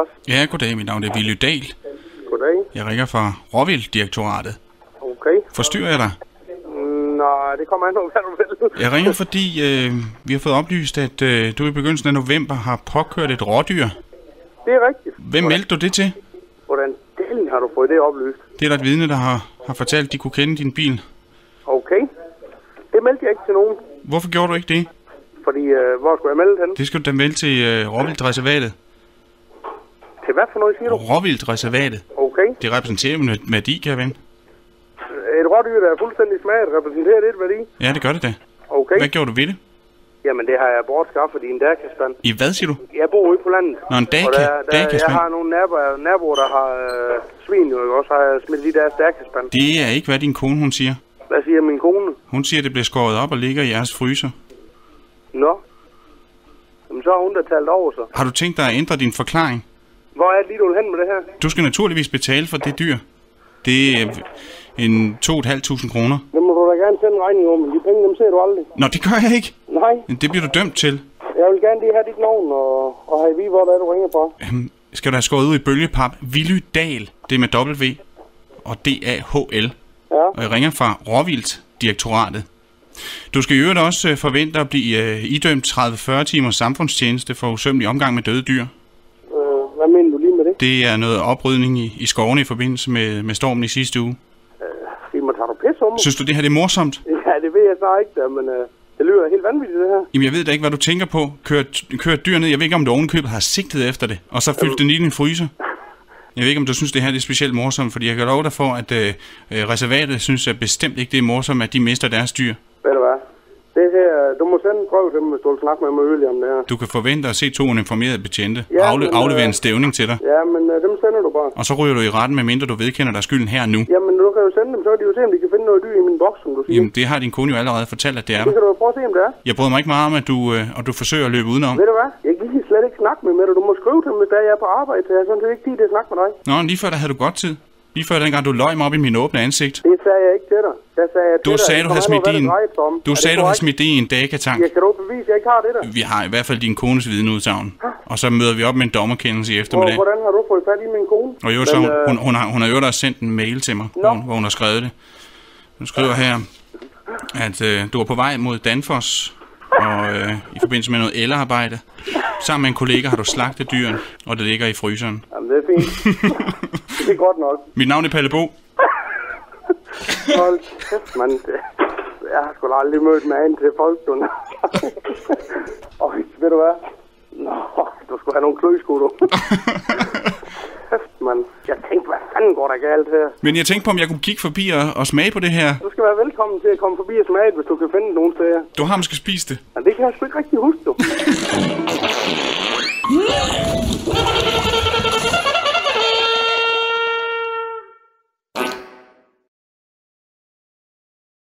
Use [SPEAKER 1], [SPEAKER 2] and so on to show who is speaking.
[SPEAKER 1] også?
[SPEAKER 2] Ja, goddag. Mit navn er Willy Dahl.
[SPEAKER 1] Goddag.
[SPEAKER 2] Jeg ringer fra Råvilddirektoratet.
[SPEAKER 1] Okay.
[SPEAKER 2] Forstyrrer jeg dig?
[SPEAKER 1] Mm, Nej, det kommer an på, hvad du vil.
[SPEAKER 2] Jeg ringer, fordi øh, vi har fået oplyst, at øh, du i begyndelsen af november har påkørt et rådyr.
[SPEAKER 1] Det er rigtigt.
[SPEAKER 2] Hvem meldte du det til?
[SPEAKER 1] Hvordan delen har du fået det oplyst?
[SPEAKER 2] Det er der et vidne, der har, har fortalt, at de kunne kende din bil.
[SPEAKER 1] Okay. Det meldte jeg ikke til nogen.
[SPEAKER 2] Hvorfor gjorde du ikke det?
[SPEAKER 1] Fordi, øh, hvor skulle jeg melde den?
[SPEAKER 2] Det skal du da melde til øh, Råvildreservatet.
[SPEAKER 1] Til hvad for noget, siger du?
[SPEAKER 2] Råvildreservatet.
[SPEAKER 1] Okay.
[SPEAKER 2] Det repræsenterer en værdi, vende.
[SPEAKER 1] Et rådyr, der er fuldstændig smaget, repræsenterer det et værdi?
[SPEAKER 2] Ja, det gør det da.
[SPEAKER 1] Okay.
[SPEAKER 2] Hvad gjorde du ved det?
[SPEAKER 1] Jamen, det har jeg bortskaffet i en dærkaspan.
[SPEAKER 2] I hvad siger du?
[SPEAKER 1] Jeg bor ude på landet.
[SPEAKER 2] Nå, en
[SPEAKER 1] Og der, der, jeg har nogle naboer, naboer der har øh, svin, jo, ikke? også har jeg smidt i deres dærkaspan.
[SPEAKER 2] Det er ikke, hvad din kone hun siger.
[SPEAKER 1] Hvad siger min kone?
[SPEAKER 2] Hun siger, det bliver skåret op og ligger i jeres fryser.
[SPEAKER 1] Nå. Jamen, så har hun da talt over så.
[SPEAKER 2] Har du tænkt dig at ændre din forklaring?
[SPEAKER 1] Hvor er det lige, du vil hen med det her?
[SPEAKER 2] Du skal naturligvis betale for det dyr. Det er en 2.500 kroner.
[SPEAKER 1] Det må du da gerne sende en regning om, men de penge, dem ser du aldrig.
[SPEAKER 2] Nå, det gør jeg ikke.
[SPEAKER 1] Nej,
[SPEAKER 2] Men Det bliver du dømt til.
[SPEAKER 1] jeg vil gerne lige have dit navn, og, og have i vide, hvor det er, du ringer fra.
[SPEAKER 2] Øhm, Skal du have skåret ud i bølgepap? Willy Dahl. Det er med W og D-A-H-L.
[SPEAKER 1] Ja,
[SPEAKER 2] Og jeg ringer fra Råvildt-direktoratet. Du skal i øvrigt også øh, forvente at blive øh, idømt 30-40 timers samfundstjeneste for usømmelig omgang med døde dyr.
[SPEAKER 1] øh, hvad mener du lige med det?
[SPEAKER 2] Er noget oprydning i, i skovene i forbindelse med, med stormen i sidste uge.
[SPEAKER 1] Sig mig, tager du pis om?
[SPEAKER 2] Synes du, det her det er morsomt?
[SPEAKER 1] Ja, det ved jeg så ikke, da, men øh, det lyder helt vanvittigt, det her.
[SPEAKER 2] Jamen, jeg ved da ikke, hvad du tænker på. Kør, kør et dyr ned. Jeg ved ikke, om du ovenkøbet har sigtet efter det, og så fyldt den i din fryser. Jeg ved ikke, om du synes, det her det er specielt morsomt, fordi jeg kan love dig for, at øh, øh, reservatet synes jeg bestemt ikke, det er morsomt, at de mister deres dyr.
[SPEAKER 1] Ved du hvad? Det her, du må sende en prøve til dem, hvis du vil snakke med mig yderligere om det her.
[SPEAKER 2] Du kan forvente at se to uniformerede betjente
[SPEAKER 1] Ja,
[SPEAKER 2] afle,
[SPEAKER 1] men,
[SPEAKER 2] aflevere
[SPEAKER 1] øh,
[SPEAKER 2] en stævning til dig,
[SPEAKER 1] Ja, men øh, dem sender du bare.
[SPEAKER 2] og så ryger du i retten, medmindre du vedkender dig skylden her og nu.
[SPEAKER 1] Jamen, du kan jo sende dem, så kan de jo se, om de kan finde noget dyr i min boks, som du siger.
[SPEAKER 2] Jamen, det har din kone jo allerede fortalt, at det er
[SPEAKER 1] Det
[SPEAKER 2] der.
[SPEAKER 1] kan du jo prøve at se, om det er.
[SPEAKER 2] Jeg bryder mig ikke meget om, at du, øh, og du forsøger at løbe udenom.
[SPEAKER 1] Ved du hvad? Jeg kan slet ikke snakke med, dig. Du må skrive til dem, hvis jeg er på arbejde, så jeg har sådan set ikke tid til at snakke med dig.
[SPEAKER 2] Nå, lige før der havde du godt tid. Lige før dengang du løj mig op i min åbne ansigt.
[SPEAKER 1] Det sagde jeg ikke til dig. Jeg sagde jeg
[SPEAKER 2] Du
[SPEAKER 1] til dig.
[SPEAKER 2] sagde, du havde smidt din, du sagde, du havde smidt det i en dagatank.
[SPEAKER 1] Ja, kan du bevise, jeg ikke har det der?
[SPEAKER 2] Vi har i hvert fald din kones vidneudsagn. Og så møder vi op med en dommerkendelse i eftermiddag.
[SPEAKER 1] hvordan har du fået fat i min kone?
[SPEAKER 2] Og jo, så hun,
[SPEAKER 1] øh,
[SPEAKER 2] hun, hun, har, hun har jo også sendt en mail til mig, hvor, hun- hvor hun har skrevet det. Hun skriver her, at øh, du er på vej mod Danfoss, og øh, i forbindelse med noget elarbejde. Sammen med en kollega har du slagtet dyren, og det ligger i fryseren.
[SPEAKER 1] Jamen, det er fint. det er godt nok.
[SPEAKER 2] Mit navn er Palle Bo.
[SPEAKER 1] Hold kæft, mand. Jeg har sgu da aldrig mødt med til folk, du. Og ved du hvad? Nå, du skulle have nogle kløskud, du. Kæft, mand. Jeg tænkte, hvad fanden går der galt her?
[SPEAKER 2] Men jeg tænkte på, om jeg kunne kigge forbi og, og smage på det her.
[SPEAKER 1] Du skal være velkommen til at komme forbi og smage, hvis du kan finde det nogen steder.
[SPEAKER 2] Du har måske spist det.
[SPEAKER 1] Men det kan jeg sgu ikke rigtig huske, du.